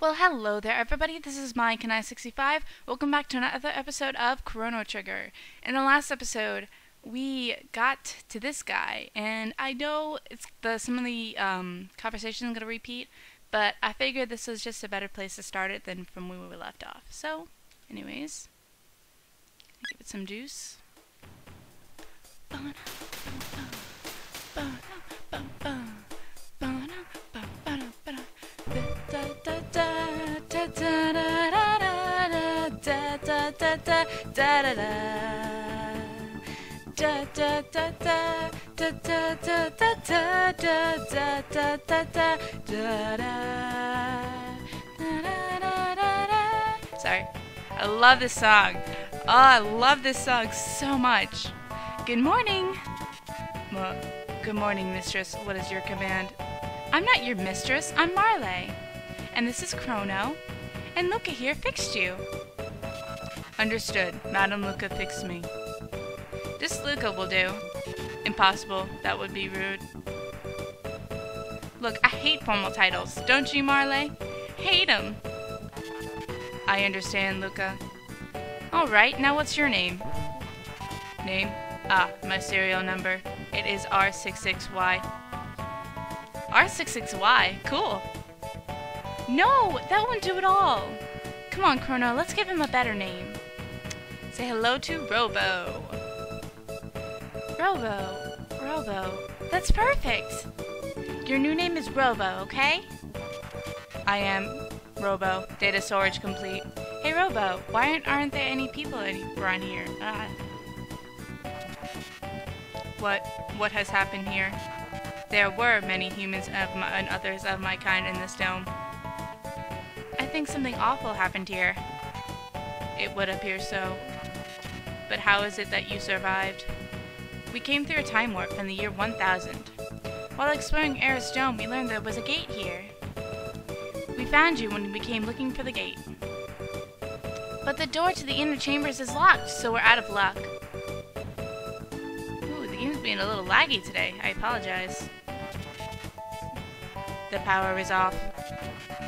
Well, hello there, everybody. This is Mayakanai65. Welcome back to another episode of Chrono Trigger. In the last episode, we got to this guy, and I know it's the some of the um, conversation I'm going to repeat, but I figured this was just a better place to start it than from where we left off. So, anyways, give it some juice. Sorry. I love this song. Oh, I love this song so much. Good morning. Well, good morning, mistress. What is your command? I'm not your mistress. I'm Marle. And this is Crono. And Lucca here fixed you. Understood. Madam Lucca fixed me. This Lucca will do. Impossible. That would be rude. Look, I hate formal titles. Don't you, Marle? Hate 'em. I understand, Lucca. Alright, now what's your name? Name? Ah, my serial number. It is R66Y. R66Y? Cool. No, that won't do at all. Come on, Crono, let's give him a better name. Say hello to Robo. Robo. Robo. That's perfect. Your new name is Robo, okay? I am Robo. Data storage complete. Hey Robo, why aren't, aren't there any people around here? Ah. What? What has happened here? There were many humans my, and others of my kind in this dome. I think something awful happened here. It would appear so. But how is it that you survived? We came through a time warp in the year 1000. While exploring Arris Dome, we learned there was a gate here. We found you when we came looking for the gate. But the door to the inner chambers is locked, so we're out of luck. Ooh, the game's being a little laggy today. I apologize. The power is off.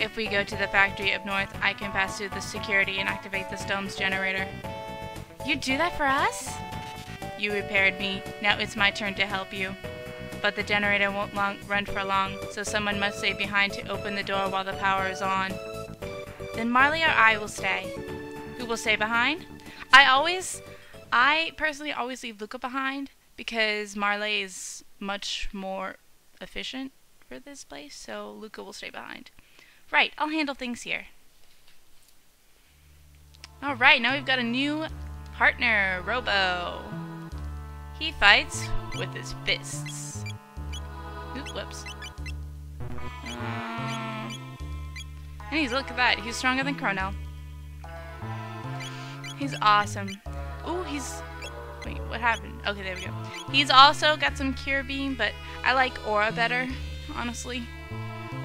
If we go to the factory up north, I can pass through the security and activate the stone's generator. You do that for us? You repaired me. Now it's my turn to help you. But the generator won't long run for long, so someone must stay behind to open the door while the power is on. Then Marley or I will stay. Who will stay behind? I always, I personally always leave Lucca behind because Marley is much more efficient for this place, so Lucca will stay behind. Right, I'll handle things here. Alright, now we've got a new partner, Robo. He fights with his fists. Oop, whoops. And he's, look at that, he's stronger than Crono. He's awesome. Ooh, he's... Wait, what happened? Okay, there we go. He's also got some Cure Beam, but I like Aura better, honestly.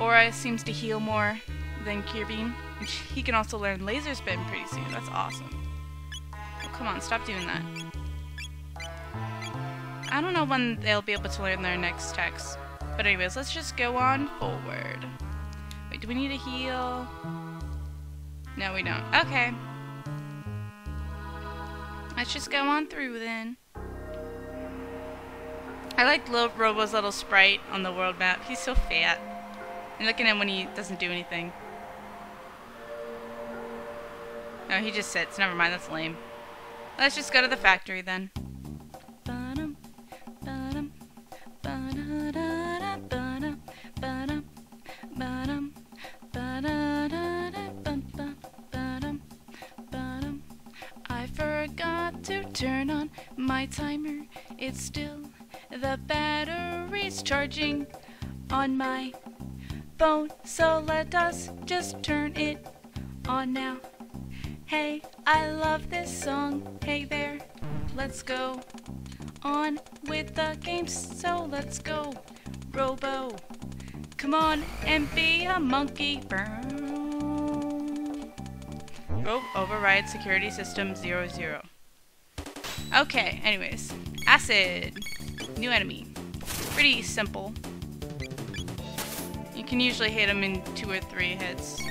Aura seems to heal more than Cure Beam. He can also learn Laser Spin pretty soon. That's awesome. Come on, stop doing that. I don't know when they'll be able to learn their next techs. But anyways, let's just go on forward. Wait, do we need a heal? No, we don't. Okay. Let's just go on through then. I like little Robo's little sprite on the world map. He's so fat. And look at him when he doesn't do anything. No, he just sits. Never mind, that's lame. Let's just go to the factory then. I forgot to turn on my timer. It's still the battery's charging on my phone. So let us just turn it on now. Hey, I love this song. Hey there, let's go on with the games. So let's go, Robo. Come on and be a monkey. Go override security system 00. Okay, anyways. Acid. New enemy. Pretty simple. You can usually hit them in two or three hits.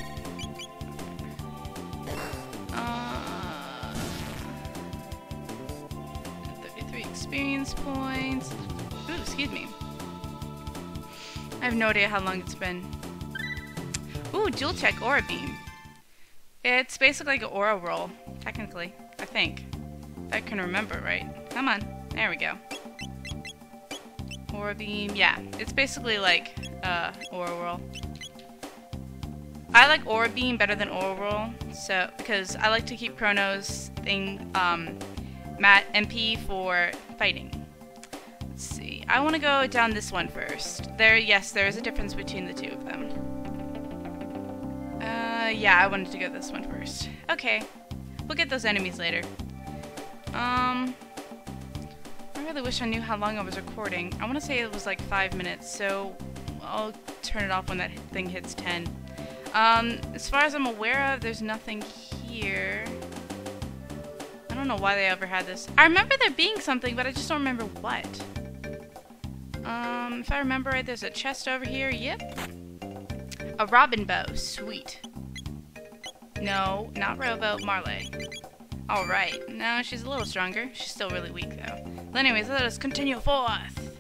Experience points. Ooh, excuse me. I have no idea how long it's been. Ooh, dual check aura beam. It's basically like an Aura Whirl, technically. I think. I can remember right. Come on. There we go. Aura beam. Yeah, it's basically like uh, Aura Whirl. I like aura beam better than Aura Whirl, so because I like to keep Crono's thing um, Matt MP for fighting. Let's see. I want to go down this one first. There, yes, there is a difference between the two of them. Uh, yeah, I wanted to go this one first. Okay, we'll get those enemies later. Um, I really wish I knew how long I was recording. I want to say it was like five minutes, so I'll turn it off when that thing hits 10. Um, as far as I'm aware of, there's nothing here. Don't know why they ever had this. I remember there being something, but I just don't remember what. Um, if I remember right, there's a chest over here. Yep. A robin bow. Sweet. No, not Robo. Marley. Alright. No, she's a little stronger. She's still really weak, though. Well, anyways, let us continue forth.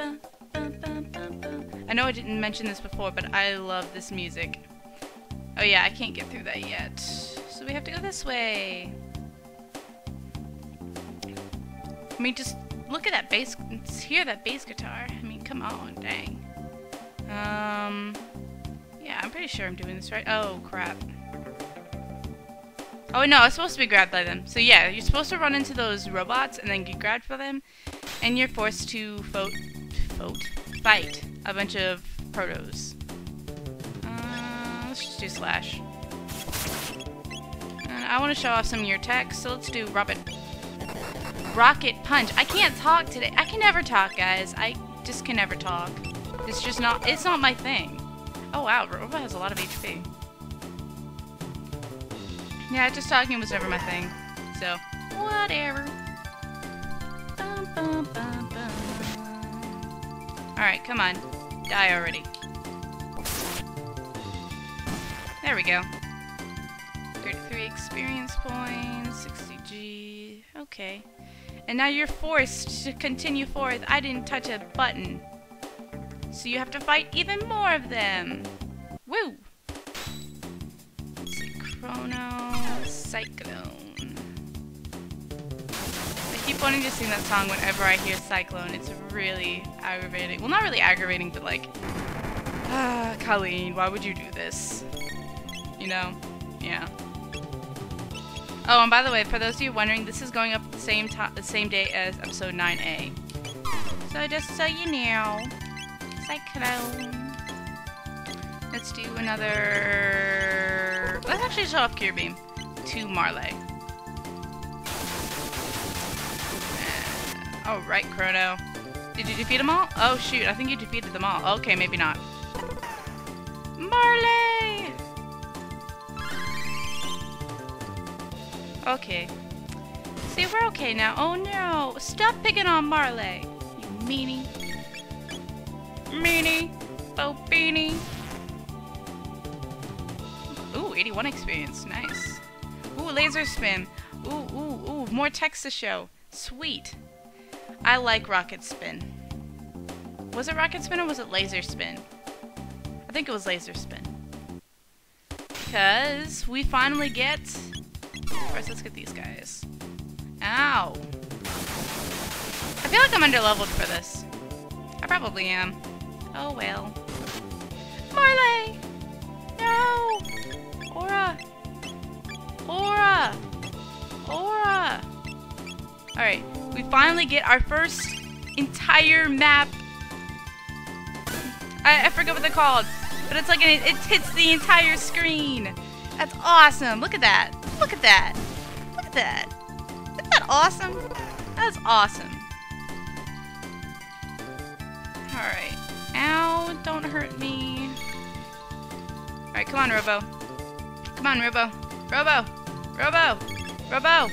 I know I didn't mention this before, but I love this music. Oh yeah, I can't get through that yet. So we have to go this way. I mean, just look at that bass, hear that bass guitar. I mean, come on, dang. Um, yeah, I'm pretty sure I'm doing this right. Oh, crap. Oh, no, I was supposed to be grabbed by them. So yeah, you're supposed to run into those robots and then get grabbed by them, and you're forced to vote, vote, fight a bunch of protos. Uh, let's just do slash. And I want to show off some of your techs, so let's do rocket, rocket punch. I can't talk today. I can never talk, guys. I just can never talk. It's just not, it's not my thing. Oh wow, Robo has a lot of HP. Yeah, just talking was never my thing. So, whatever. Alright, come on. Die already. There we go. 33 experience points, 60G. Okay. And now you're forced to continue forth. I didn't touch a button. So you have to fight even more of them. Woo! Crono, Cyclone. I keep wanting to sing that song whenever I hear Cyclone. It's really aggravating. Well, not really aggravating, but like, ah, Colleen, why would you do this? You know? Yeah. Oh, and by the way, for those of you wondering, this is going up the same the same day as episode 9A. So just so you know. Let's do another... Let's actually show off Cure Beam to Marley. Uh, oh, right, Crono. Did you defeat them all? Oh, shoot. I think you defeated them all. Okay, maybe not. Marle! Okay. See, we're okay now. Oh, no. Stop picking on Marley! you meanie. Meanie. Bo beanie. Ooh, 81 experience. Nice. Ooh, laser spin. Ooh, ooh, ooh. More techs to show. Sweet. I like rocket spin. Was it rocket spin or was it laser spin? I think it was laser spin. Because we finally get... First, let's get these guys. Ow. I feel like I'm underleveled for this. I probably am. Oh well. Marley! No! Aura! Aura! Aura! Alright, we finally get our first entire map. I, I forget what they're called, but it's like an, it hits the entire screen. That's awesome. Look at that. Look at that. That. Isn't that awesome? That's awesome. Alright. Ow, don't hurt me. Alright, come on, Robo. Come on, Robo. Robo! Robo! Robo!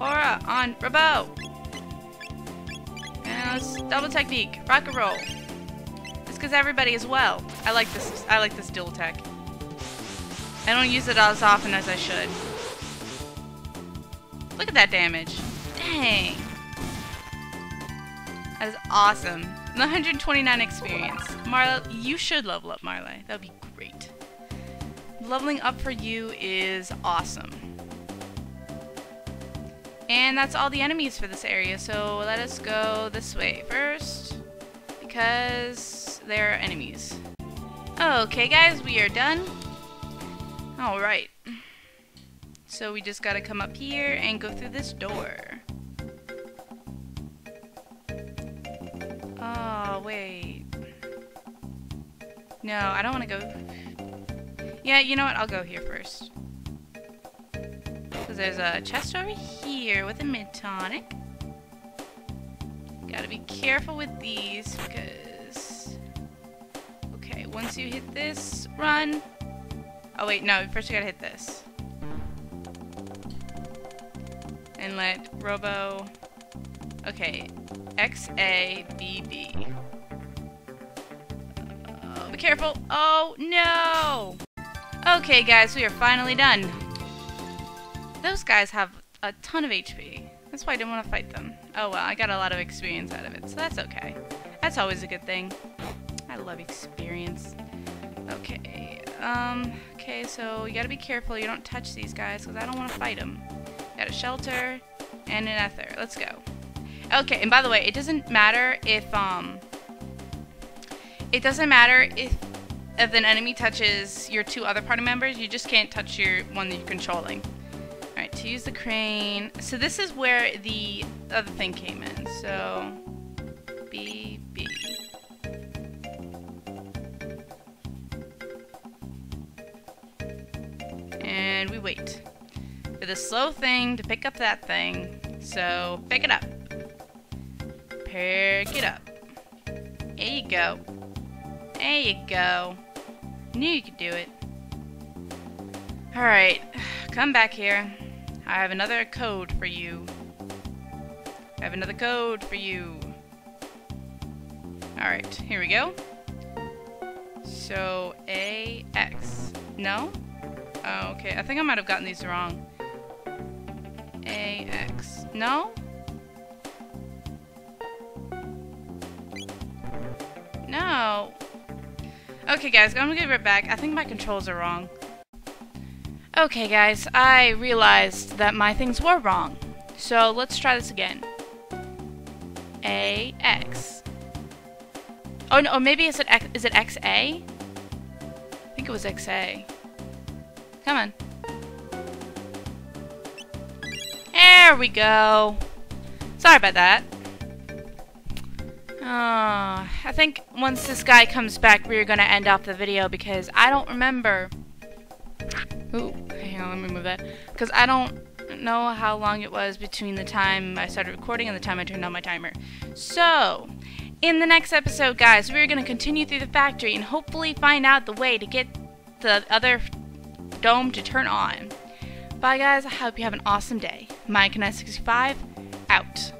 Aura on Robo! And let's double technique. Rock and roll. It's because everybody is well. I like this I like this dual tech. I don't use it as often as I should. Look at that damage. Dang. That is awesome. 129 experience. Marla, you should level up, Marley. That would be great. Leveling up for you is awesome. And that's all the enemies for this area, so let us go this way first. Because there are enemies. Okay guys, we are done. Alright. So we just gotta come up here and go through this door. Oh, wait. No, I don't want to go... Yeah, you know what? I'll go here first. Because there's a chest over here with a mid-tonic. Gotta be careful with these because... Okay, once you hit this, run. Oh wait, no, first you gotta hit this. Robo... Okay, X-A-B-B. Oh, be careful. Oh, no! Okay, guys, we are finally done. Those guys have a ton of HP. That's why I didn't want to fight them. Oh well, I got a lot of experience out of it, so that's okay. That's always a good thing. I love experience. Okay, um, okay, so you gotta be careful you don't touch these guys, because I don't want to fight them. Got a shelter and an ether. Let's go. Okay, and by the way, it doesn't matter if, um, it doesn't matter if, if an enemy touches your two other party members, you just can't touch your one that you're controlling. Alright, to use the crane, so this is where the other thing came in, so, B, B. And we wait the slow thing to pick up that thing, so pick it up. Pick it up. There you go. There you go. Knew you could do it. Alright, come back here. I have another code for you. I have another code for you. Alright, here we go. So, AX. No? Oh, okay. I think I might have gotten these wrong. AX. No? No. Okay, guys, I'm gonna give it back. I think my controls are wrong. Okay, guys, I realized that my things were wrong. So let's try this again. A X. Oh no, maybe is it X, is it X A? I think it was X A. Come on. There we go. Sorry about that. Uh, I think once this guy comes back, we're gonna end off the video because I don't remember. Ooh, hang on, let me move that. Because I don't know how long it was between the time I started recording and the time I turned on my timer. So, in the next episode, guys, we're gonna continue through the factory and hopefully find out the way to get the other dome to turn on. Bye, guys. I hope you have an awesome day. Mayakanai65, out.